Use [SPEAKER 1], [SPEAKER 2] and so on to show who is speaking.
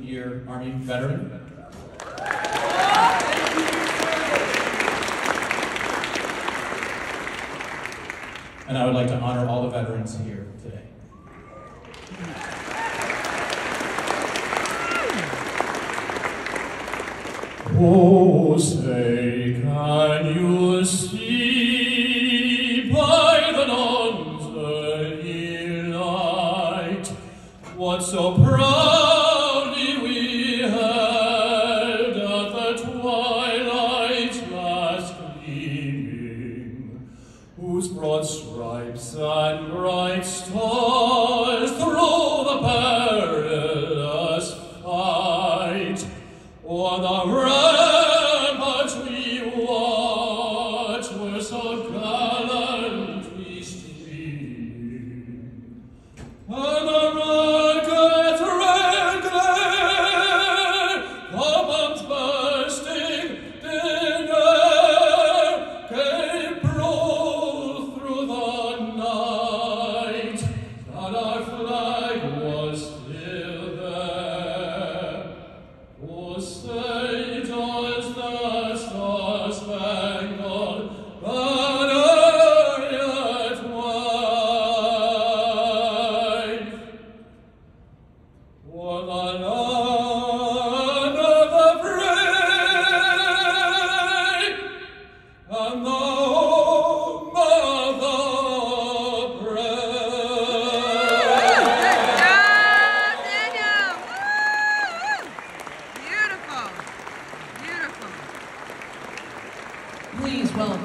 [SPEAKER 1] year Army veteran. And I would like to honor all the veterans here today.
[SPEAKER 2] Oh, say, can you see by the dawn's early light what so proud? broad stripes and bright stars through the perilous fight. O'er the ramparts we watch were so gallantly streaming. say
[SPEAKER 3] Please welcome.